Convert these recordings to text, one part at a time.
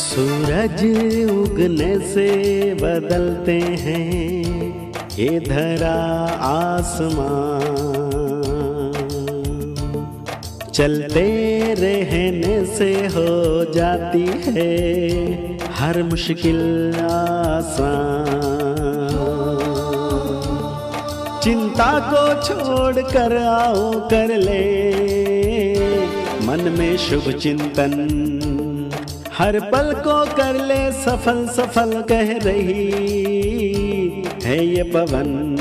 सूरज उगने से बदलते हैं ये धरा आसमान चलते रहने से हो जाती है हर मुश्किल आसान। चिंता को छोड़ कर आओ कर ले, मन में शुभ चिंतन हर पल को कर ले सफल सफल कह रही है ये पवन।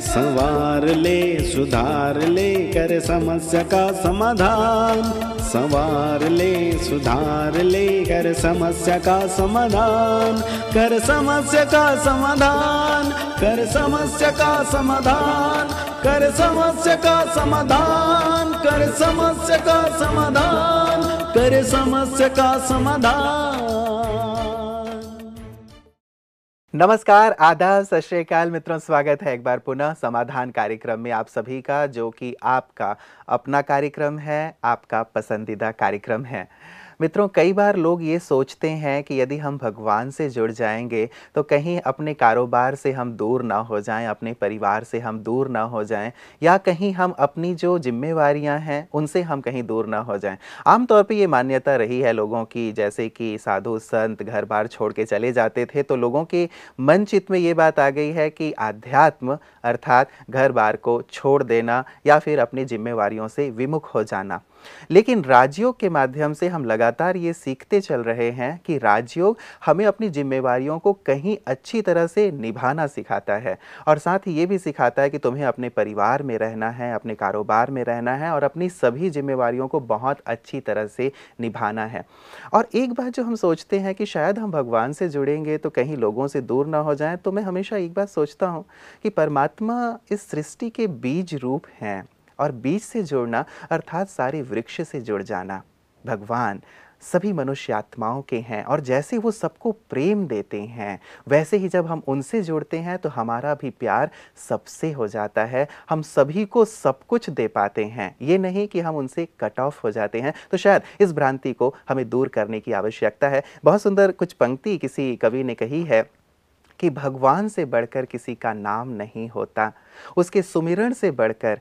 संवार ले, सुधार ले, कर समस्या का समाधान। संवार ले, सुधार ले, कर समस्या का समाधान। कर समस्या का समाधान, कर समस्या का समाधान। कर समस्या का समाधान, कर समस्या का समाधान। कर समस्या का समाधान। नमस्कार, आदाब, सत श्रीकाल मित्रों, स्वागत है एक बार पुनः समाधान कार्यक्रम में आप सभी का, जो कि आपका अपना कार्यक्रम है, आपका पसंदीदा कार्यक्रम है। मित्रों, कई बार लोग ये सोचते हैं कि यदि हम भगवान से जुड़ जाएँगे तो कहीं अपने कारोबार से हम दूर ना हो जाएँ, अपने परिवार से हम दूर ना हो जाएँ, या कहीं हम अपनी जो जिम्मेवारियाँ हैं, उनसे हम कहीं दूर ना हो जाएँ। आमतौर पे ये मान्यता रही है लोगों की, जैसे कि साधु, संत घर बार छोड़ के चले जाते थे तो लोगों के मन चित्त में ये बात आ गई है कि आध्यात्म, अर्थात घर बार को छोड़ देना, या फिर अपनी जिम्मेवारियों से विमुख हो जाना। लेकिन राजयोग के माध्यम से हम लगातार ये सीखते चल रहे हैं कि राजयोग हमें अपनी जिम्मेवारियों को कहीं अच्छी तरह से निभाना सिखाता है और साथ ही ये भी सिखाता है कि तुम्हें अपने परिवार में रहना है, अपने कारोबार में रहना है और अपनी सभी जिम्मेवारियों को बहुत अच्छी तरह से निभाना है। और एक बात जो हम सोचते हैं कि शायद हम भगवान से जुड़ेंगे तो कहीं लोगों से दूर ना हो जाएँ तो मैं हमेशा एक बात सोचता हूँ कि परमात्मा इस सृष्टि के बीज रूप हैं। और बीज से जुड़ना, अर्थात सारे वृक्ष से जुड़ जाना। भगवान, सभी मनुष्य आत्माओं के हैं और जैसे वो सबको प्रेम देते हैं, वैसे ही जब हम उनसे जुड़ते हैं तो हमारा भी प्यार सबसे हो जाता है। हम सभी को सब कुछ दे पाते हैं। ये नहीं कि हम उनसे कट ऑफ़ हो जाते हैं। तो शायद इस भ्रांति को हमें दूर करने की आवश्यकता है। बहुत सुंदर कुछ पंक्ति किसी कवि ने कही है कि भगवान से बढ़कर किसी का नाम नहीं होता। उसके सुमिरण से बढ़कर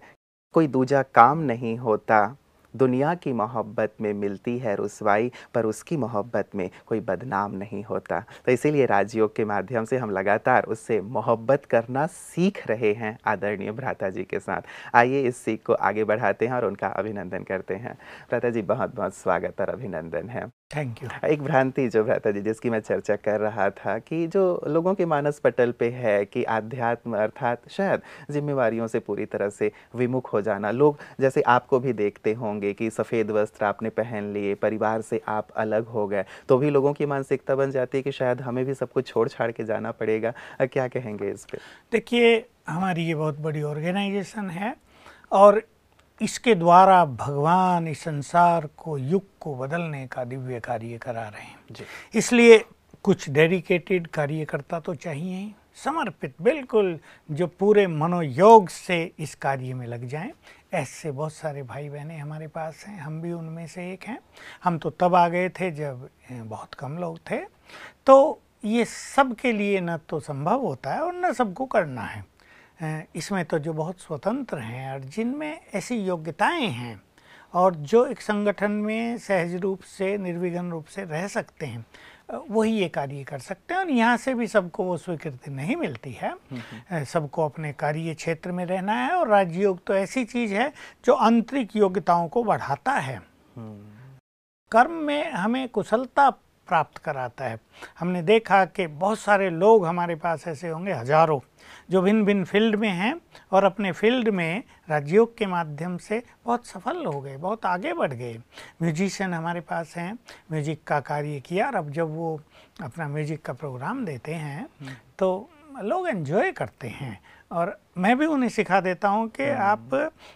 कोई दूजा काम नहीं होता। दुनिया की मोहब्बत में मिलती है रसवाई, पर उसकी मोहब्बत में कोई बदनाम नहीं होता। तो इसीलिए राजयोग के माध्यम से हम लगातार उससे मोहब्बत करना सीख रहे हैं आदरणीय भ्राता जी के साथ। आइए इस सीख को आगे बढ़ाते हैं और उनका अभिनंदन करते हैं। भ्राता जी बहुत बहुत स्वागत और अभिनंदन है। थैंक यू एक भ्रांति जो भ्राता जी जिसकी मैं चर्चा कर रहा था कि जो लोगों के मानस पटल पे है कि आध्यात्म अर्थात शायद जिम्मेवारियों से पूरी तरह से विमुख हो जाना। लोग जैसे आपको भी देखते होंगे कि सफ़ेद वस्त्र आपने पहन लिए परिवार से आप अलग हो गए तो भी लोगों की मानसिकता बन जाती है कि शायद हमें भी सब कुछ छोड़ छाड़ के जाना पड़ेगा। क्या कहेंगे इस पर देखिए हमारी ये बहुत बड़ी ऑर्गेनाइजेशन है और इसके द्वारा भगवान इस संसार को युग को बदलने का दिव्य कार्य करा रहे हैं। इसलिए कुछ डेडिकेटेड कार्यकर्ता तो चाहिए समर्पित बिल्कुल जो पूरे मनोयोग से इस कार्य में लग जाएँ। ऐसे बहुत सारे भाई बहनें हमारे पास हैं हम भी उनमें से एक हैं। हम तो तब आ गए थे जब बहुत कम लोग थे। तो ये सब के लिए न तो संभव होता है और न सबको करना है। इसमें तो जो बहुत स्वतंत्र हैं और जिनमें ऐसी योग्यताएँ हैं और जो एक संगठन में सहज रूप से निर्विघ्न रूप से रह सकते हैं वही ये कार्य कर सकते हैं और यहाँ से भी सबको वो स्वीकृति नहीं मिलती है। सबको अपने कार्य क्षेत्र में रहना है और राजयोग तो ऐसी चीज़ है जो आंतरिक योग्यताओं को बढ़ाता है। कर्म में हमें कुशलता प्राप्त कराता है। हमने देखा कि बहुत सारे लोग हमारे पास ऐसे होंगे हज़ारों। जो भिन्न भिन्न फ़ील्ड में हैं और अपने फ़ील्ड में राजयोग के माध्यम से बहुत सफल हो गए बहुत आगे बढ़ गए। म्यूजिशियन हमारे पास हैं म्यूज़िक का कार्य किया और अब जब वो अपना म्यूज़िक का प्रोग्राम देते हैं तो लोग एन्जॉय करते हैं और मैं भी उन्हें सिखा देता हूँ कि आप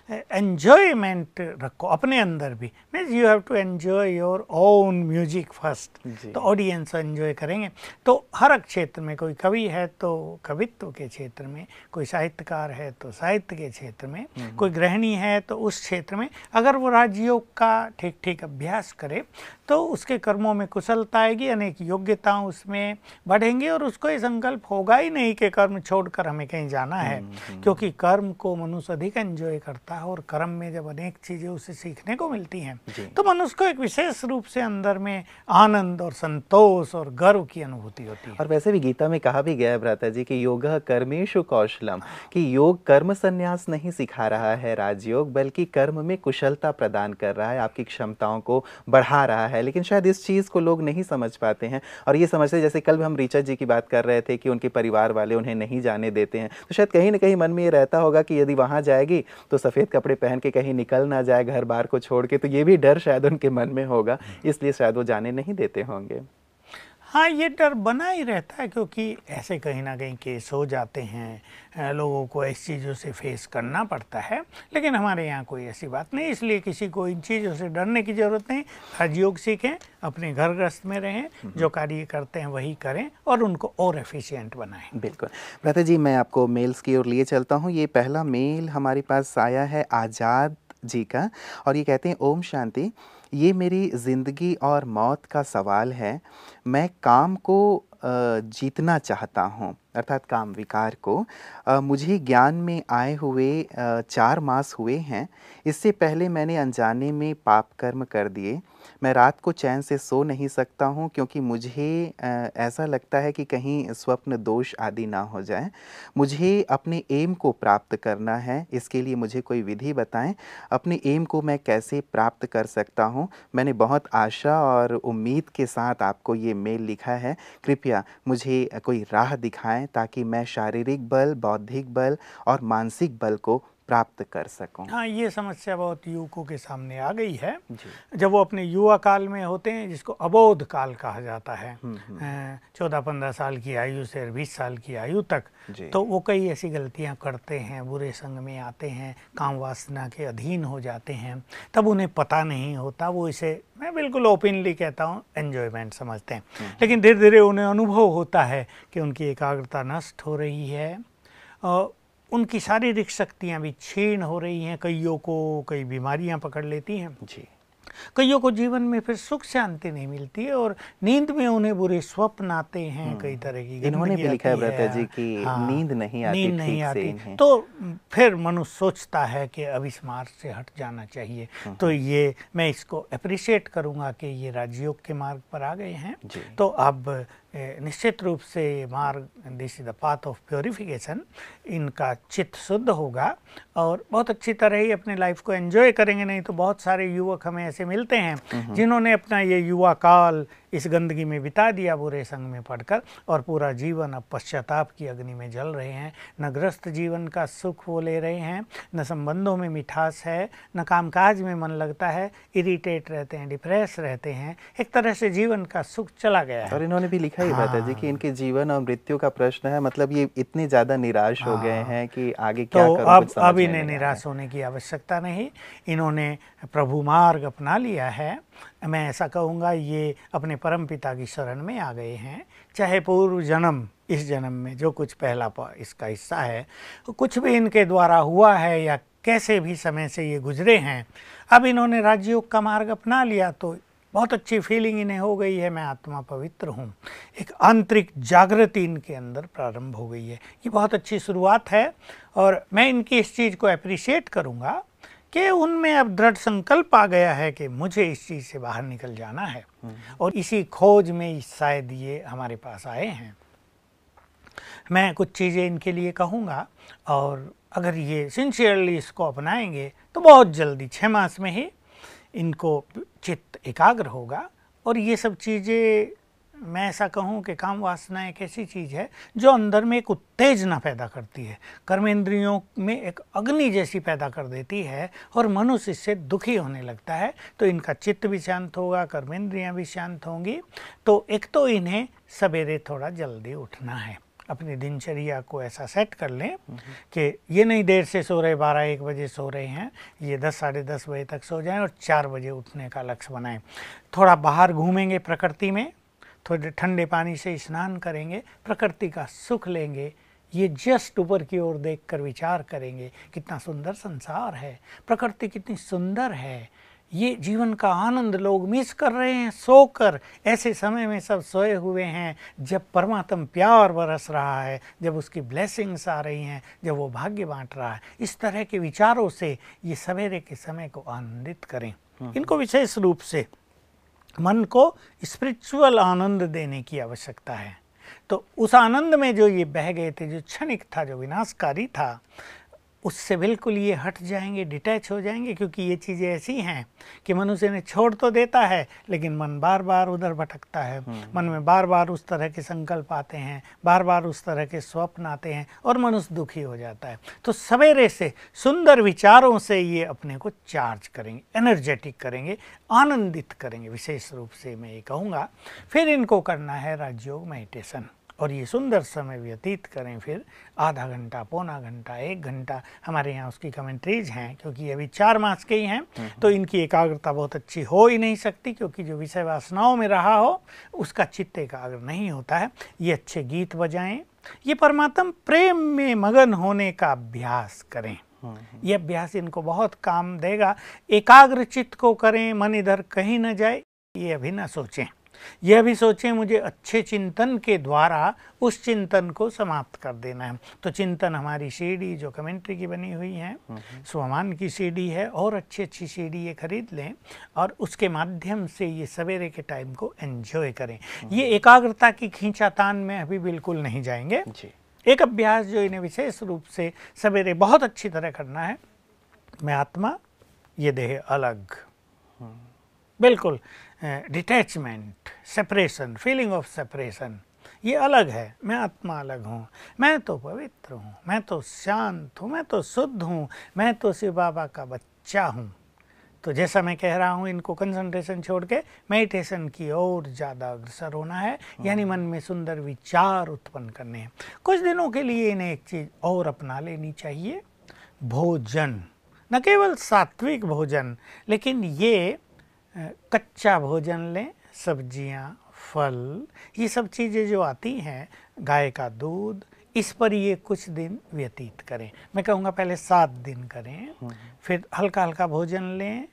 एन्जॉयमेंट रखो अपने अंदर भी। Means you have to enjoy your own music first तो ऑडियंस एंजॉय करेंगे। तो हर क्षेत्र में कोई कवि है तो कवित्व के क्षेत्र में कोई साहित्यकार है तो साहित्य के क्षेत्र में कोई गृहिणी है तो उस क्षेत्र में। अगर वो राजयोग का ठीक ठीक अभ्यास करे तो उसके कर्मों में कुशलता आएगी अनेक योग्यताएँ उसमें बढ़ेंगी और उसको ये संकल्प होगा ही नहीं कि कर्म छोड़कर हमें कहीं जाना है। हम्म, हम्म। क्योंकि कर्म को मनुष्य अधिक एंजॉय करता है और कर्म में जब अनेक चीज़ें उसे सीखने को मिलती हैं तो मनुष्य को एक विशेष रूप से अंदर में आनंद और संतोष और गर्व की अनुभूति होती है। और वैसे भी गीता में कहा भी गया है भ्राता जी कि योग कर्मेशु कौशलम कि योग कर्म संन्यास नहीं सिखा रहा है राजयोग बल्कि कर्म में कुशलता प्रदान कर रहा है आपकी क्षमताओं को बढ़ा रहा है। लेकिन शायद इस चीज़ को लोग नहीं समझ पाते हैं। और ये समझते जैसे कल भी हम रीचा जी की बात कर रहे थे कि उनके परिवार वाले उन्हें नहीं जाने देते हैं तो शायद कहीं ना कहीं मन में ये रहता होगा कि यदि वहाँ जाएगी तो सफ़ेद कपड़े पहन के कहीं निकल ना जाए, घर बार को छोड़ के तो ये भी डर शायद उनके मन में होगा, इसलिए शायद वो जाने नहीं देते होंगे। हाँ ये डर बना ही रहता है क्योंकि ऐसे कहीं ना कहीं केस हो जाते हैं लोगों को ऐसी चीज़ों से फेस करना पड़ता है। लेकिन हमारे यहाँ कोई ऐसी बात नहीं इसलिए किसी को इन चीज़ों से डरने की ज़रूरत नहीं। राजयोग सीखें अपने घर ग्रस्त में रहें हम्म। जो कार्य करते हैं वही करें और उनको और एफिशिएंट बनाएँ। बिल्कुल। भ्राता जी मैं आपको मेल्स की ओर लिए चलता हूँ। ये पहला मेल हमारे पास आया है आज़ाद जी का और ये कहते हैं ओम शांति। ये मेरी ज़िंदगी और मौत का सवाल है। मैं काम को जीतना चाहता हूँ। अर्थात काम विकार को मुझे ज्ञान में आए हुए चार मास हुए हैं। इससे पहले मैंने अनजाने में पाप कर्म कर दिए। मैं रात को चैन से सो नहीं सकता हूँ क्योंकि मुझे ऐसा लगता है कि कहीं स्वप्न दोष आदि ना हो जाए। मुझे अपने एम को प्राप्त करना है। इसके लिए मुझे कोई विधि बताएँ। अपने एम को मैं कैसे प्राप्त कर सकता हूँ? मैंने बहुत आशा और उम्मीद के साथ आपको ये मेल लिखा है। कृपया मुझे कोई राह दिखाएँ ताकि मैं शारीरिक बल बौद्धिक बल और मानसिक बल को प्राप्त कर सकूँ। हाँ ये समस्या बहुत युवकों के सामने आ गई है। जब वो अपने युवा काल में होते हैं जिसको अबोध काल कहा जाता है हम्म, हम्म। चौदह पंद्रह साल की आयु से बीस साल की आयु तक तो वो कई ऐसी गलतियाँ करते हैं बुरे संग में आते हैं काम वासना के अधीन हो जाते हैं तब उन्हें पता नहीं होता। वो इसे मैं बिल्कुल ओपनली कहता हूँ एन्जॉयमेंट समझते हैं। हम्म। लेकिन धीरे धीरे उन्हें अनुभव होता है कि उनकी एकाग्रता नष्ट हो रही है और उनकी शारीरिक शक्तियाँ भी छीण हो रही हैं कईयों को कई बीमारियाँ पकड़ लेती हैं। जी। कईयों को जीवन में फिर सुख शांति नहीं मिलती है और नींद में उन्हें बुरे स्वप्न आते हैं हम्म। कई तरह की इन्होंने भी लिखा है जी कि हाँ, नींद नहीं आती नींद नहीं आती। तो फिर मनुष्य सोचता है कि अब इस मार्ग से हट जाना चाहिए। हम्म। तो ये मैं इसको अप्रिशिएट करूँगा कि ये राजयोग के मार्ग पर आ गए हैं। तो अब निश्चित रूप से मार्ग this is the path of purification इनका चित्त शुद्ध होगा और बहुत अच्छी तरह ही अपने लाइफ को एंजॉय करेंगे। नहीं तो बहुत सारे युवक हमें ऐसे मिलते हैं जिन्होंने अपना ये युवा काल इस गंदगी में बिता दिया बुरे संग में पढ़कर और पूरा जीवन अब पश्चाताप की अग्नि में जल रहे हैं। न ग्रस्त जीवन का सुख वो ले रहे हैं न संबंधों में मिठास है न कामकाज में मन लगता है इरिटेट रहते हैं डिप्रेस रहते हैं। एक तरह से जीवन का सुख चला गया है। और इन्होंने भी लिखा ही हाँ। बात है जी कि इनके जीवन और मृत्यु का प्रश्न है। मतलब ये इतने ज़्यादा निराश हो गए हाँ। हैं कि आगे क्या तो अब अब इन्हें निराश होने की आवश्यकता नहीं। इन्होंने प्रभु मार्ग अपना लिया है। मैं ऐसा कहूँगा, ये अपने परम पिता की शरण में आ गए हैं। चाहे पूर्व जन्म, इस जन्म में जो कुछ पहला इसका हिस्सा है, कुछ भी इनके द्वारा हुआ है या कैसे भी समय से ये गुजरे हैं, अब इन्होंने राजयोग का मार्ग अपना लिया तो बहुत अच्छी फीलिंग इन्हें हो गई है। मैं आत्मा पवित्र हूँ। एक आंतरिक जागृति इनके अंदर प्रारंभ हो गई है। ये बहुत अच्छी शुरुआत है और मैं इनकी इस चीज़ को अप्रिशिएट करूँगा। कि उनमें अब दृढ़ संकल्प आ गया है कि मुझे इस चीज़ से बाहर निकल जाना है। और इसी खोज में शायद ये हमारे पास आए हैं। मैं कुछ चीज़ें इनके लिए कहूँगा और अगर ये सिंसियरली इसको अपनाएँगे तो बहुत जल्दी छः मास में ही इनको चित्त एकाग्र होगा और ये सब चीज़ें मैं ऐसा कहूँ कि काम वासना एक ऐसी चीज़ है जो अंदर में एक उत्तेजना पैदा करती है। कर्मेंद्रियों में एक अग्नि जैसी पैदा कर देती है और मनुष्य इससे दुखी होने लगता है। तो इनका चित्त भी शांत होगा, कर्मेंद्रियाँ भी शांत होंगी। तो एक तो इन्हें सवेरे थोड़ा जल्दी उठना है। अपनी दिनचर्या को ऐसा सेट कर लें कि ये नहीं देर से सो रहे, बारह, एक बजे सो रहे हैं, ये दस, साढ़े दस बजे तक सो जाएँ और चार बजे उठने का लक्ष्य बनाएँ। थोड़ा बाहर घूमेंगे प्रकृति में थोड़े ठंडे पानी से स्नान करेंगे प्रकृति का सुख लेंगे। ये जस्ट ऊपर की ओर देखकर विचार करेंगे कितना सुंदर संसार है प्रकृति कितनी सुंदर है। ये जीवन का आनंद लोग मिस कर रहे हैं सोकर। ऐसे समय में सब सोए हुए हैं जब परमात्म प्यार बरस रहा है जब उसकी ब्लेसिंग्स आ रही हैं जब वो भाग्य बांट रहा है। इस तरह के विचारों से ये सवेरे के समय को आनंदित करें। इनको विशेष रूप से मन को स्पिरिचुअल आनंद देने की आवश्यकता है। तो उस आनंद में जो ये बह गए थे, जो क्षणिक था, जो विनाशकारी था उससे बिल्कुल ये हट जाएँगे डिटैच हो जाएँगे क्योंकि ये चीज़ें ऐसी हैं कि मनुष्य ने छोड़ तो देता है लेकिन मन बार बार उधर भटकता है। हम्म। मन में बार बार उस तरह के संकल्प आते हैं बार बार उस तरह के स्वप्न आते हैं और मनुष्य दुखी हो जाता है। तो सवेरे से सुंदर विचारों से ये अपने को चार्ज करेंगे एनर्जेटिक करेंगे आनंदित करेंगे। विशेष रूप से मैं ये कहूँगा फिर इनको करना है राजयोग मेडिटेशन और ये सुंदर समय व्यतीत करें फिर आधा घंटा पौना घंटा एक घंटा। हमारे यहाँ उसकी कमेंट्रीज हैं क्योंकि अभी चार मास के ही हैं हम्म। तो इनकी एकाग्रता बहुत अच्छी हो ही नहीं सकती क्योंकि जो विषय वासनाओं में रहा हो उसका चित्त एकाग्र नहीं होता है। ये अच्छे गीत बजाएँ। ये परमात्म प्रेम में मगन होने का अभ्यास करें। हम्म। ये अभ्यास इनको बहुत काम देगा। एकाग्र चित्त को करें मन इधर कहीं न जाए ये अभी ना सोचें। यह भी सोचें मुझे अच्छे चिंतन के द्वारा उस चिंतन को समाप्त कर देना है। तो चिंतन हमारी सीढ़ी जो कमेंट्री की बनी हुई है स्वमान की सीढ़ी है और अच्छी अच्छी सीढ़ी ये खरीद लें और उसके माध्यम से ये सवेरे के टाइम को एंजॉय करें। ये एकाग्रता की खींचातान में अभी बिल्कुल नहीं जाएँगे। एक अभ्यास जो इन्हें विशेष रूप से सवेरे बहुत अच्छी तरह करना है मैं आत्मा ये देह अलग। बिल्कुल। Detachment separation feeling of separation ये अलग है। मैं आत्मा अलग हूँ मैं तो पवित्र हूँ मैं तो शांत हूँ मैं तो शुद्ध हूँ मैं तो शिव बाबा का बच्चा हूँ। तो जैसा मैं कह रहा हूँ इनको कंसंट्रेशन छोड़ के मेडिटेशन की ओर ज़्यादा अग्रसर होना है यानी मन में सुंदर विचार उत्पन्न करने हैं। कुछ दिनों के लिए इन्हें एक चीज़ और अपना लेनी चाहिए भोजन। न केवल सात्विक भोजन लेकिन ये कच्चा भोजन लें सब्ज़ियाँ फल ये सब चीज़ें जो आती हैं गाय का दूध इस पर ये कुछ दिन व्यतीत करें मैं कहूँगा पहले सात दिन करें हम्म। फिर हल्का हल्का भोजन लें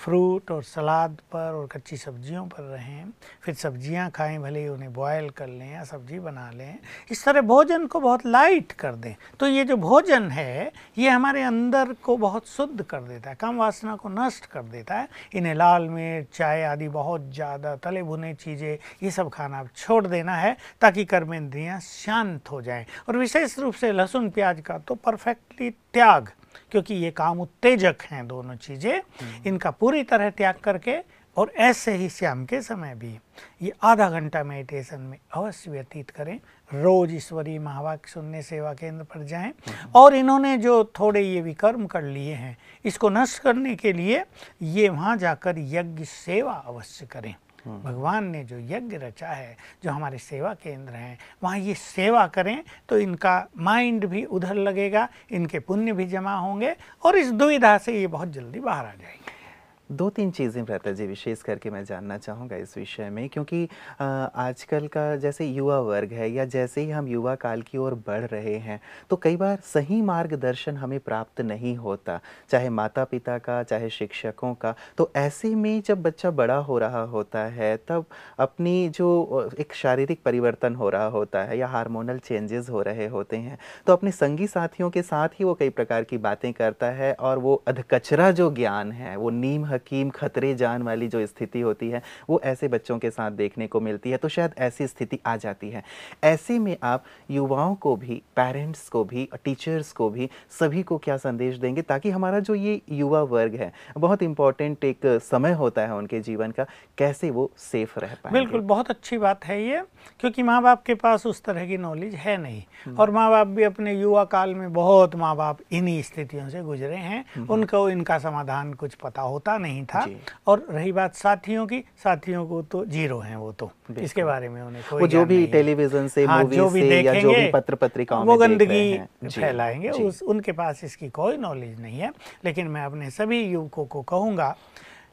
फ्रूट और सलाद पर और कच्ची सब्जियों पर रहें, फिर सब्ज़ियाँ खाएँ, भले ही उन्हें बॉयल कर लें या सब्ज़ी बना लें। इस तरह भोजन को बहुत लाइट कर दें। तो ये जो भोजन है, ये हमारे अंदर को बहुत शुद्ध कर देता है, काम वासना को नष्ट कर देता है। इन्हें लाल मिर्च, चाय आदि बहुत ज़्यादा तले भुने चीज़ें, ये सब खाना आप छोड़ देना है, ताकि कर्मेंद्रियाँ शांत हो जाएँ। और विशेष रूप से लहसुन प्याज का तो परफेक्टली त्याग क्योंकि ये काम उत्तेजक हैं दोनों चीज़ें हम्म। इनका पूरी तरह त्याग करके और ऐसे ही श्याम के समय भी ये आधा घंटा मेडिटेशन में अवश्य व्यतीत करें रोज ईश्वरी महावाक्य सुनने सेवा केंद्र पर जाएँ हम्म। और इन्होंने जो थोड़े ये विकर्म कर लिए हैं इसको नष्ट करने के लिए ये वहाँ जाकर यज्ञ सेवा अवश्य करें भगवान ने जो यज्ञ रचा है, जो हमारे सेवा केंद्र हैं, वहाँ ये सेवा करें तो इनका माइंड भी उधर लगेगा, इनके पुण्य भी जमा होंगे और इस दुविधा से ये बहुत जल्दी बाहर आ जाएँगे। दो तीन चीज़ें प्रता जी, विशेष करके मैं जानना चाहूँगा इस विषय में, क्योंकि आजकल का जैसे युवा वर्ग है या जैसे ही हम युवा काल की ओर बढ़ रहे हैं तो कई बार सही मार्गदर्शन हमें प्राप्त नहीं होता, चाहे माता पिता का, चाहे शिक्षकों का। तो ऐसे में जब बच्चा बड़ा हो रहा होता है, तब अपनी जो एक शारीरिक परिवर्तन हो रहा होता है या हार्मोनल चेंजेस हो रहे होते हैं तो अपने संगी साथियों के साथ ही वो कई प्रकार की बातें करता है और वो अधकचरा जो ज्ञान है, वो नीम हकीम खतरे जान वाली जो स्थिति होती है वो ऐसे बच्चों के साथ देखने को मिलती है तो शायद ऐसी स्थिति आ जाती है ऐसे में आप युवाओं को भी पेरेंट्स को भी टीचर्स को भी सभी को क्या संदेश देंगे ताकि हमारा जो ये युवा वर्ग है बहुत इंपॉर्टेंट एक समय होता है उनके जीवन का कैसे वो सेफ़ रह पाए बिल्कुल बहुत अच्छी बात है ये क्योंकि माँ बाप के पास उस तरह की नॉलेज है नहीं हम्म। और माँ बाप भी अपने युवा काल में बहुत माँ बाप इन्हीं स्थितियों से गुजरे हैं हम्म। उनको इनका समाधान कुछ पता होता नहीं नहीं था। और रही बात साथियों की साथियों को तो ज़ीरो हैं वो तो। इसके बारे में उन्हें कोई वो जो भी टेलीविज़न से हाँ, जो भी से या जो भी पत्र पत्रिकाओं वो गंदगी फैलाएँगे। उस उनके पास इसकी कोई नॉलेज नहीं है। लेकिन मैं अपने सभी युवकों को कहूँगा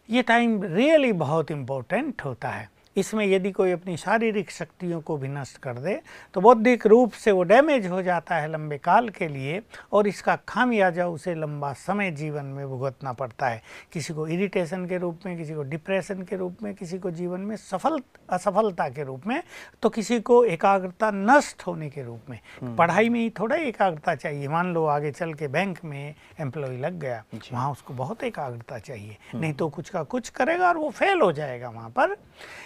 ये टाइम रियली बहुत इम्पोर्टेंट होता है। इसमें यदि कोई अपनी शारीरिक शक्तियों को भी नष्ट कर दे तो बौद्धिक रूप से वो डैमेज हो जाता है लंबे काल के लिए और इसका खामियाजा उसे लंबा समय जीवन में भुगतना पड़ता है। किसी को इरिटेशन के रूप में किसी को डिप्रेशन के रूप में किसी को जीवन में सफल असफलता के रूप में तो किसी को एकाग्रता नष्ट होने के रूप में। हम्म। पढ़ाई में ही थोड़ा एकाग्रता चाहिए। मान लो आगे चल के बैंक में एम्प्लॉय लग गया वहाँ उसको बहुत एकाग्रता चाहिए। हम्म। नहीं तो कुछ का कुछ करेगा और वो फेल हो जाएगा वहाँ पर।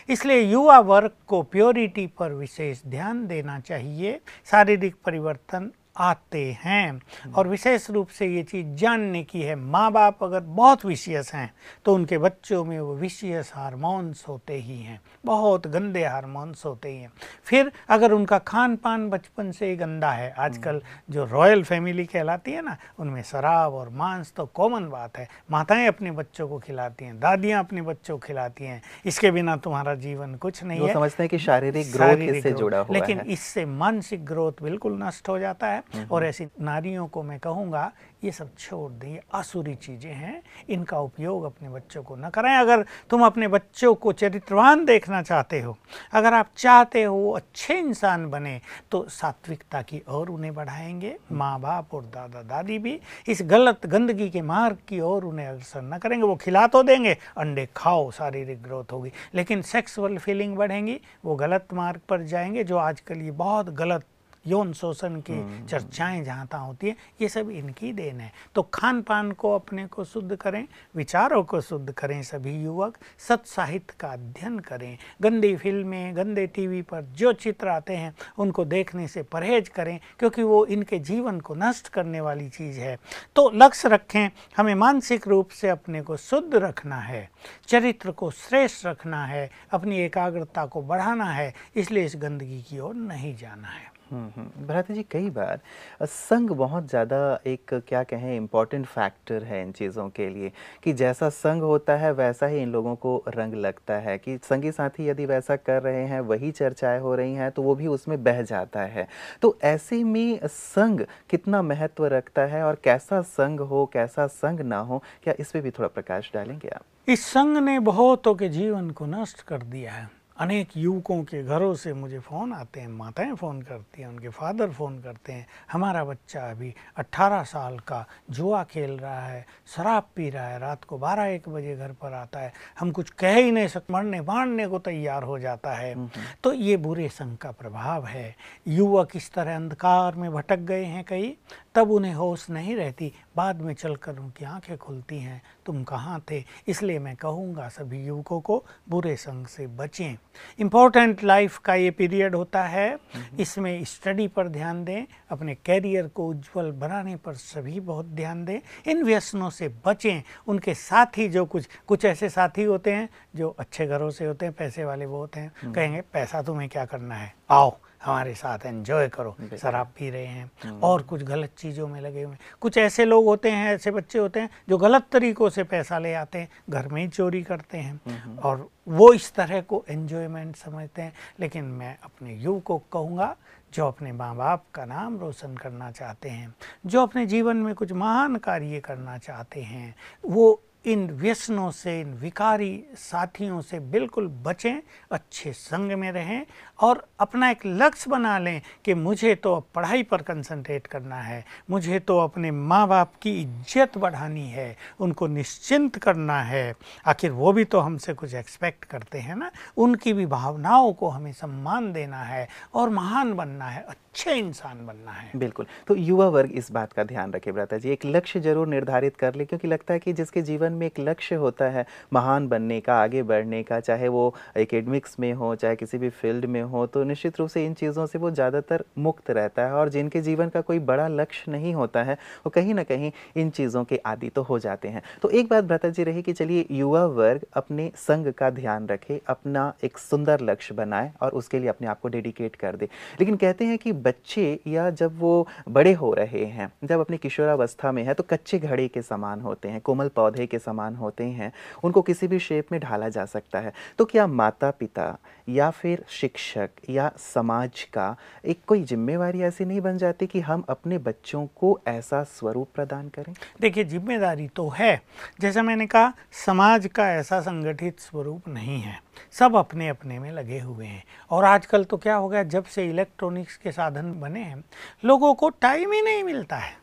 इस इसलिए युवा वर्ग को प्योरिटी पर विशेष ध्यान देना चाहिए शारीरिक परिवर्तन आते हैं। और विशेष रूप से ये चीज़ जानने की है माँ बाप अगर बहुत विशियस हैं तो उनके बच्चों में वो विशियस हारमोन्स होते ही हैं बहुत गंदे हारमोन्स होते ही हैं। फिर अगर उनका खान पान बचपन से ही गंदा है आजकल जो रॉयल फैमिली कहलाती है ना उनमें शराब और मांस तो कॉमन बात है। माताएँ अपने बच्चों को खिलाती हैं दादियाँ अपने बच्चों को खिलाती हैं इसके बिना तुम्हारा जीवन कुछ नहीं है। समझते हैं कि शारीरिक ग्रोथ से जुड़ा हुआ लेकिन इससे मानसिक ग्रोथ बिल्कुल नष्ट हो जाता है। और ऐसी नारियों को मैं कहूँगा ये सब छोड़ दें ये आसुरी चीज़ें हैं इनका उपयोग अपने बच्चों को न करें अगर तुम अपने बच्चों को चरित्रवान देखना चाहते हो अगर आप चाहते हो वो अच्छे इंसान बने तो सात्विकता की ओर उन्हें बढ़ाएँगे माँ बाप और दादा दादी भी इस गलत गंदगी के मार्ग की ओर उन्हें अग्रसर न करेंगे। वो खिला तो देंगे अंडे खाओ शारीरिक ग्रोथ होगी लेकिन सेक्सुअल फीलिंग बढ़ेंगी वो गलत मार्ग पर जाएँगे जो आजकल ये बहुत गलत यौन शोषण की हम्म। चर्चाएँ जहाँ तहाँ होती है ये सब इनकी देन है। तो खान पान को अपने को शुद्ध करें विचारों को शुद्ध करें सभी युवक सत साहित्य का अध्ययन करें। गंदी फ़िल्में गंदे टीवी पर जो चित्र आते हैं उनको देखने से परहेज करें क्योंकि वो इनके जीवन को नष्ट करने वाली चीज़ है। तो लक्ष्य रखें हमें मानसिक रूप से अपने को शुद्ध रखना है चरित्र को श्रेष्ठ रखना है अपनी एकाग्रता को बढ़ाना है इसलिए इस गंदगी की ओर नहीं जाना है। भरत जी, कई बार संग बहुत ज़्यादा एक, क्या कहें इंपॉर्टेंट फैक्टर है इन चीज़ों के लिए कि जैसा संग होता है, वैसा ही इन लोगों को रंग लगता है कि संगी साथी यदि वैसा कर रहे हैं, वही चर्चाएँ हो रही हैं तो वो भी उसमें बह जाता है। तो ऐसे में संग कितना महत्व रखता है और कैसा संग हो, कैसा संग ना हो, क्या इस पर भी थोड़ा प्रकाश डालेंगे आप? इस संग ने बहुतों के जीवन को नष्ट कर दिया है। अनेक युवकों के घरों से मुझे फ़ोन आते हैं माताएँ फ़ोन करती हैं उनके फादर फ़ोन करते हैं। हमारा बच्चा अभी 18 साल का जुआ खेल रहा है शराब पी रहा है रात को 12 एक बजे घर पर आता है। हम कुछ कह ही नहीं सकते मरने बांटने को तैयार हो जाता है। हम्म, हम्म। तो ये बुरे संघ का प्रभाव है। युवक इस तरह अंधकार में भटक गए हैं कई तब उन्हें होश नहीं रहती। बाद में चलकर उनकी आँखें खुलती हैं तुम कहाँ थे? इसलिए मैं कहूँगा सभी युवकों को बुरे संग से बचें। इम्पोर्टेंट लाइफ का ये पीरियड होता है। इसमें स्टडी पर ध्यान दें अपने कैरियर को उज्जवल बनाने पर सभी बहुत ध्यान दें। इन व्यसनों से बचें। उनके साथी जो कुछ कुछ ऐसे साथी होते हैं जो अच्छे घरों से होते हैं पैसे वाले वो होते हैं हम्म। कहेंगे पैसा तुम्हें क्या करना है? आओ हमारे साथ एंजॉय करो शराब पी रहे हैं। हम्म। और कुछ गलत चीज़ों में लगे हुए कुछ ऐसे लोग होते हैं ऐसे बच्चे होते हैं जो गलत तरीक़ों से पैसा ले आते हैं घर में ही चोरी करते हैं। हम्म। और वो इस तरह को एन्जॉयमेंट समझते हैं। लेकिन मैं अपने युव को कहूँगा जो अपने माँ बाप का नाम रोशन करना चाहते हैं जो अपने जीवन में कुछ महान कार्य करना चाहते हैं वो इन व्यसनों से, इन विकारी साथियों से बिल्कुल बचें, अच्छे संग में रहें और अपना एक लक्ष्य बना लें कि मुझे तो अब पढ़ाई पर कंसंट्रेट करना है, मुझे तो अपने माँ बाप की इज़्ज़त बढ़ानी है, उनको निश्चिंत करना है। आखिर वो भी तो हमसे कुछ एक्सपेक्ट करते हैं ना? उनकी भी भावनाओं को हमें सम्मान देना है और महान बनना है, अच्छे इंसान बनना है। बिल्कुल। तो युवा वर्ग इस बात का ध्यान रखे भ्राता जी एक लक्ष्य ज़रूर निर्धारित कर ले, क्योंकि लगता है कि जिसके जीवन में एक लक्ष्य होता है महान बनने का, आगे बढ़ने का, चाहे वो एकेडमिक्स में हो, चाहे किसी भी फ़ील्ड में हो तो निश्चित रूप से इन चीज़ों से वो ज़्यादातर मुक्त रहता है और जिनके जीवन का कोई बड़ा लक्ष्य नहीं होता है, वो कहीं ना कहीं इन चीज़ों के आदि तो हो जाते हैं। तो एक बात भ्राता जी रही कि चलिए युवा वर्ग अपने संग का ध्यान रखे, अपना एक सुंदर लक्ष्य बनाए और उसके लिए अपने आप को डेडिकेट कर दे। लेकिन कहते हैं कि बच्चे या जब वो बड़े हो रहे हैं, जब अपनी किशोरावस्था में है तो कच्चे घड़े के समान होते हैं, कोमल पौधे के समान होते हैं, उनको किसी भी शेप में ढाला जा सकता है। तो क्या माता पिता या फिर शिक्षक या समाज का एक कोई जिम्मेवारी ऐसी नहीं बन जाती कि हम अपने बच्चों को ऐसा स्वरूप प्रदान करें? देखिए, ज़िम्मेदारी तो है। जैसा मैंने कहा, समाज का ऐसा संगठित स्वरूप नहीं है। सब अपने अपने में लगे हुए हैं। और आजकल तो क्या हो गया, जब से इलेक्ट्रॉनिक्स के साधन बने हैं, लोगों को टाइम ही नहीं मिलता है।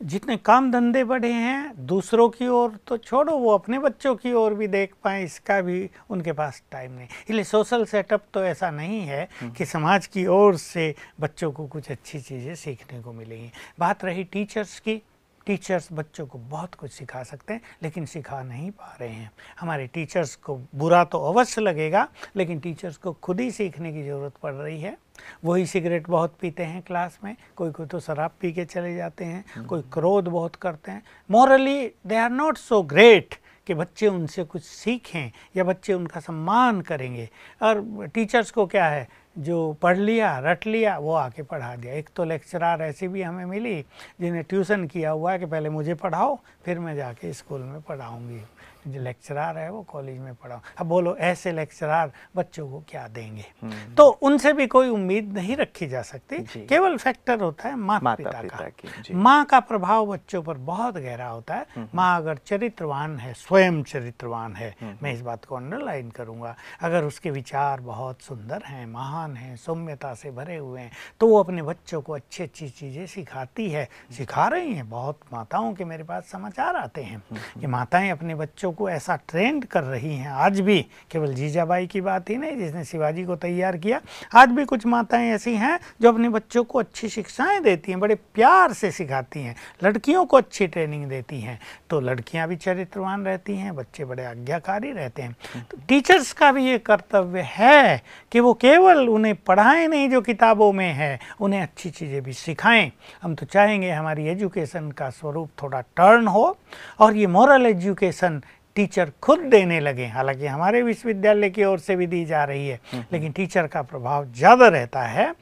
जितने काम धंधे बढ़े हैं दूसरों की ओर तो छोड़ो वो अपने बच्चों की ओर भी देख पाए इसका भी उनके पास टाइम नहीं। इसलिए सोशल सेटअप तो ऐसा नहीं है कि समाज की ओर से बच्चों को कुछ अच्छी चीज़ें सीखने को मिलेंगी। बात रही टीचर्स की टीचर्स बच्चों को बहुत कुछ सिखा सकते हैं लेकिन सिखा नहीं पा रहे हैं। हमारे टीचर्स को बुरा तो अवश्य लगेगा लेकिन टीचर्स को खुद ही सीखने की ज़रूरत पड़ रही है। वही सिगरेट बहुत पीते हैं क्लास में कोई कोई तो शराब पी के चले जाते हैं कोई क्रोध बहुत करते हैं। Morally they are not so great कि बच्चे उनसे कुछ सीखें या बच्चे उनका सम्मान करेंगे। और टीचर्स को क्या है? जो पढ़ लिया, रट लिया, वो आके पढ़ा दिया। एक तो लेक्चरार ऐसी भी हमें मिली जिन्हें ट्यूशन किया हुआ है कि पहले मुझे पढ़ाओ, फिर मैं जाके स्कूल में पढ़ाऊँगी। जो लेक्चरार है वो कॉलेज में पढ़ा अब बोलो ऐसे लेक्चरार बच्चों को क्या देंगे? हम्म। तो उनसे भी कोई उम्मीद नहीं रखी जा सकती। केवल फैक्टर होता है माता पिता, पिता का माँ का प्रभाव बच्चों पर बहुत गहरा होता है। हम्म, हम्म। माँ अगर चरित्रवान है स्वयं चरित्रवान है मैं इस बात को अंडरलाइन करूँगा। अगर उसके विचार बहुत सुंदर हैं महान हैं सौम्यता से भरे हुए हैं तो वो अपने बच्चों को अच्छी अच्छी चीज़ें सिखाती है। सिखा रही हैं। बहुत माताओं के मेरे पास समाचार आते हैं। कि माताएँ अपने बच्चों को ऐसा ट्रेंड कर रही हैं। आज भी केवल जीजाबाई की बात ही नहीं, जिसने शिवाजी को तैयार किया, आज भी कुछ माताएँ ऐसी हैं जो अपने बच्चों को अच्छी शिक्षाएँ देती हैं, बड़े प्यार से सिखाती हैं, लड़कियों को अच्छी ट्रेनिंग देती हैं। तो लड़कियाँ भी चरित्रवान रहती हैं, बच्चे बड़े आज्ञाकारी रहते हैं। तो टीचर्स का भी ये कर्तव्य है कि वो केवल उन्हें पढ़ाएँ नहीं जो किताबों में है, उन्हें अच्छी चीज़ें भी सिखाएँ। हम तो चाहेंगे हमारी एजुकेशन का स्वरूप थोड़ा टर्न हो और ये मॉरल एजुकेशन टीचर खुद देने लगे हालाँकि हमारे विश्वविद्यालय की ओर से भी दी जा रही है हम्म, हम्म। लेकिन टीचर का प्रभाव ज़्यादा रहता है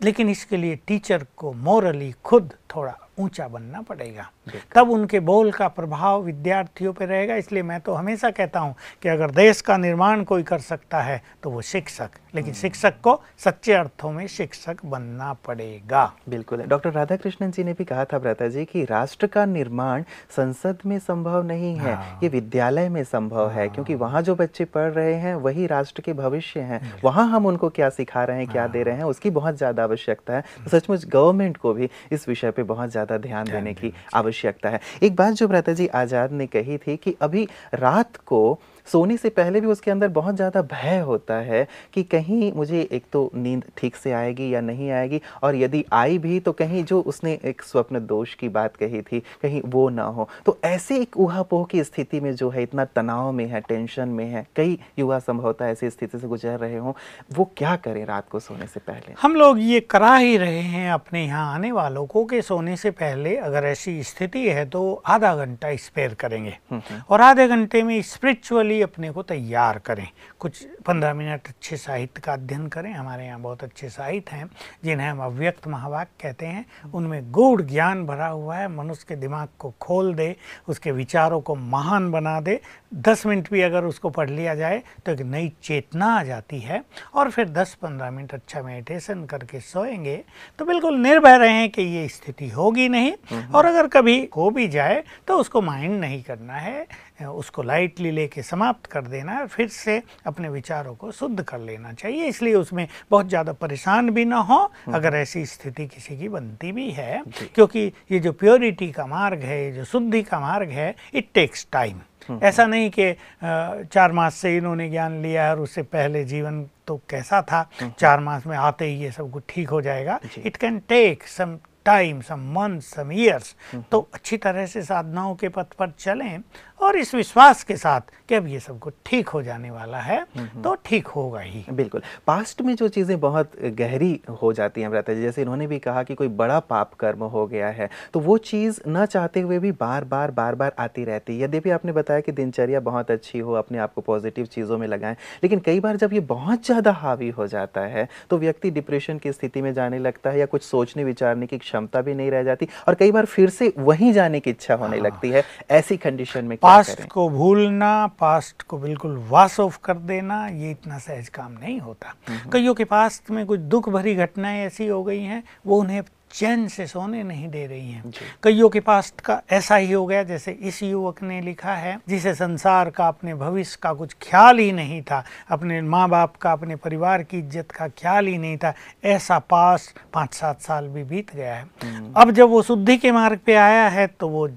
लेकिन इसके लिए टीचर को मोरली खुद थोड़ा ऊँचा बनना पड़ेगा। तब उनके बोल का प्रभाव विद्यार्थियों पर रहेगा इसलिए मैं तो हमेशा कहता हूँ कि अगर देश का निर्माण कोई कर सकता है तो वो शिक्षक लेकिन हम्म। शिक्षक को सच्चे अर्थों में शिक्षक बनना पड़ेगा। बिल्कुल। डॉक्टर राधा कृष्णन जी ने भी कहा था भ्राता जी कि राष्ट्र का निर्माण संसद में संभव नहीं है हाँ। ये विद्यालय में संभव है क्योंकि हाँ। वहाँ जो बच्चे पढ़ रहे हैं वही राष्ट्र के भविष्य हैं। वहाँ हम उनको क्या सिखा रहे हैं क्या दे रहे हैं उसकी बहुत ज़्यादा आवश्यकता है। तो सचमुच गवर्नमेंट को भी इस विषय पे बहुत ज़्यादा ध्यान देने की आवश्यकता है। एक बात जो भ्राता जी आज़ाद ने कही थी कि अभी रात को सोने से पहले भी उसके अंदर बहुत ज़्यादा भय होता है कि कहीं मुझे एक तो नींद ठीक से आएगी या नहीं आएगी और यदि आई भी तो कहीं जो उसने एक स्वप्न दोष की बात कही थी कहीं वो ना हो। तो ऐसे एक ऊहापोह की स्थिति में जो है इतना तनाव में है टेंशन में है कई युवा संभवतः ऐसी स्थिति से गुजर रहे हों वो क्या करें रात को सोने से पहले? हम लोग ये करा ही रहे हैं अपने यहाँ आने वालों को कि सोने से पहले अगर ऐसी स्थिति है तो आधा घंटा स्पेयर करेंगे। हम्म, हम्म। और आधे घंटे में स्पिरिचुअली भी अपने को तैयार करें। कुछ पंद्रह मिनट अच्छे साहित्य का अध्ययन करें। हमारे यहाँ बहुत अच्छे साहित्य हैं जिन्हें हम अव्यक्त महावाक्य कहते हैं। उनमें गूढ़ ज्ञान भरा हुआ है। मनुष्य के दिमाग को खोल दे उसके विचारों को महान बना दे। दस मिनट भी अगर उसको पढ़ लिया जाए तो एक नई चेतना आ जाती है। और फिर दस पंद्रह मिनट अच्छा मेडिटेशन करके सोएँगे तो बिल्कुल निर्भय रहें कि ये स्थिति होगी नहीं। और अगर कभी हो भी जाए तो उसको माइंड नहीं करना है। उसको लाइटली लेके समाप्त कर देना है फिर से अपने विचारों को शुद्ध कर लेना चाहिए। इसलिए उसमें बहुत ज़्यादा परेशान भी ना हो अगर ऐसी स्थिति किसी की बनती भी है क्योंकि ये जो प्योरिटी का मार्ग है ये जो शुद्धि का मार्ग है इट टेक्स टाइम ऐसा नहीं कि चार मास से इन्होंने ज्ञान लिया और उससे पहले जीवन तो कैसा था चार मास में आते ही ये सब कुछ ठीक हो जाएगा। It can take some time some month some years तो अच्छी तरह से साधनाओं के पथ पर चलें और इस विश्वास के साथ कि अब ये सब कुछ ठीक हो जाने वाला है तो ठीक होगा ही। बिल्कुल। पास्ट में जो चीज़ें बहुत गहरी हो जाती हैं व्रत जैसे इन्होंने भी कहा कि कोई बड़ा पाप कर्म हो गया है तो वो चीज़ ना चाहते हुए भी बार बार बार बार आती रहती है। यद्यपि आपने बताया कि दिनचर्या बहुत अच्छी हो अपने आप को पॉजिटिव चीज़ों में लगाएँ लेकिन कई बार जब ये बहुत ज़्यादा हावी हो जाता है तो व्यक्ति डिप्रेशन की स्थिति में जाने लगता है या कुछ सोचने विचारने की क्षमता भी नहीं रह जाती और कई बार फिर से वहीं जाने की इच्छा होने हाँ। लगती है ऐसी कंडीशन में पास्ट को भूलना पास्ट को बिल्कुल वास ऑफ़ कर देना ये इतना सहज काम नहीं होता। कईयों के पास्ट में कुछ दुख भरी घटनाएँ ऐसी हो गई हैं वो उन्हें चैन से सोने नहीं दे रही हैं। कईयों के पास का ऐसा ही हो गया जैसे इस युवक ने लिखा है जिसे संसार का अपने भविष्य का कुछ ख्याल ही नहीं था अपने माँ बाप का अपने परिवार की इज़्ज़त का ख्याल ही नहीं था ऐसा पास पाँच सात साल भी बीत गया है। हम्म। अब जब वो शुद्धि के मार्ग पे आया है तो वो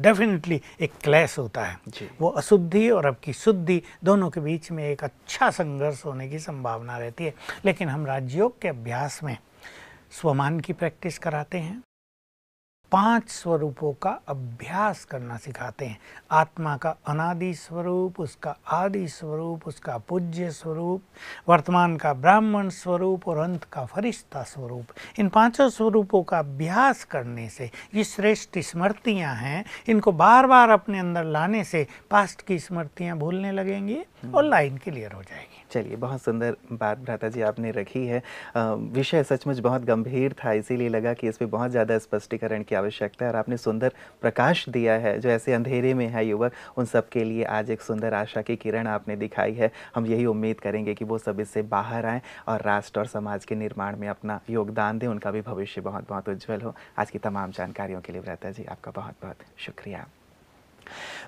डेफिनेटली एक क्लैश होता है। वो अशुद्धि और अब की शुद्धि दोनों के बीच में एक अच्छा संघर्ष होने की संभावना रहती है। लेकिन हम राजयोग के अभ्यास में स्वमान की प्रैक्टिस कराते हैं। पाँच स्वरूपों का अभ्यास करना सिखाते हैं। आत्मा का अनादि स्वरूप उसका आदि स्वरूप उसका पूज्य स्वरूप वर्तमान का ब्राह्मण स्वरूप और अंत का फरिश्ता स्वरूप। इन पाँचों स्वरूपों का अभ्यास करने से ये श्रेष्ठ स्मृतियाँ हैं। इनको बार बार अपने अंदर लाने से पास्ट की स्मृतियाँ भूलने लगेंगी और लाइन क्लियर हो जाएगी। चलिए, बहुत सुंदर बात भ्राता जी आपने रखी है। विषय सचमुच बहुत गंभीर था, इसीलिए लगा कि इस पर बहुत ज़्यादा स्पष्टीकरण की आवश्यकता है और आपने सुंदर प्रकाश दिया है। जो ऐसे अंधेरे में है युवक, उन सब के लिए आज एक सुंदर आशा की किरण आपने दिखाई है। हम यही उम्मीद करेंगे कि वो सब इससे बाहर आएँ और राष्ट्र और समाज के निर्माण में अपना योगदान दें, उनका भी भविष्य बहुत बहुत उज्जवल हो। आज की तमाम जानकारियों के लिए भ्राता जी, आपका बहुत बहुत शुक्रिया।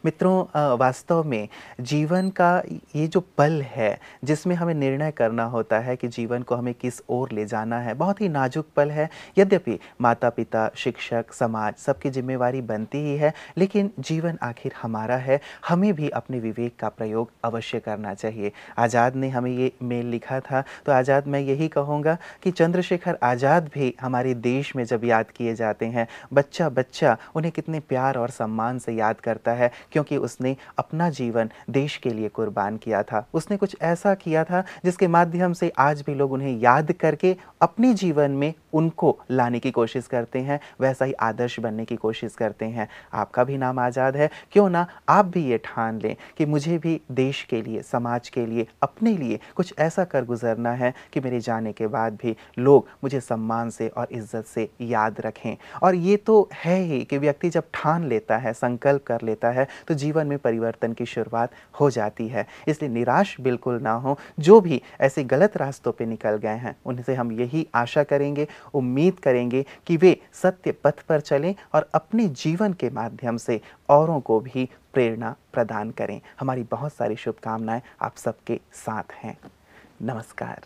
मित्रों वास्तव में जीवन का ये जो पल है, जिसमें हमें निर्णय करना होता है कि जीवन को हमें किस ओर ले जाना है, बहुत ही नाजुक पल है। यद्यपि माता पिता शिक्षक, समाज सबकी जिम्मेवारी बनती ही है, लेकिन जीवन आखिर हमारा है। हमें भी अपने विवेक का प्रयोग अवश्य करना चाहिए। आज़ाद ने हमें ये मेल लिखा था तो आज़ाद मैं यही कहूँगा कि चंद्रशेखर आज़ाद भी हमारे देश में जब याद किए जाते हैं बच्चा बच्चा उन्हें कितने प्यार और सम्मान से याद करता है क्योंकि उसने अपना जीवन देश के लिए कुर्बान किया था। उसने कुछ ऐसा किया था जिसके माध्यम से आज भी लोग उन्हें याद करके अपने जीवन में उनको लाने की कोशिश करते हैं, वैसा ही आदर्श बनने की कोशिश करते हैं। आपका भी नाम आज़ाद है। क्यों ना आप भी ये ठान लें कि मुझे भी देश के लिए, समाज के लिए, अपने लिए कुछ ऐसा कर गुजरना है कि मेरे जाने के बाद भी लोग मुझे सम्मान से और इज़्ज़त से याद रखें। और ये तो है ही कि व्यक्ति जब ठान लेता है, संकल्प कर लेता है तो जीवन में परिवर्तन की शुरुआत हो जाती है। इसलिए निराश बिल्कुल ना हो। जो भी ऐसे गलत रास्तों पे निकल गए हैं, उनसे हम यही आशा करेंगे, उम्मीद करेंगे कि वे सत्य पथ पर चलें और अपने जीवन के माध्यम से औरों को भी प्रेरणा प्रदान करें। हमारी बहुत सारी शुभकामनाएँ आप सबके साथ हैं। नमस्कार।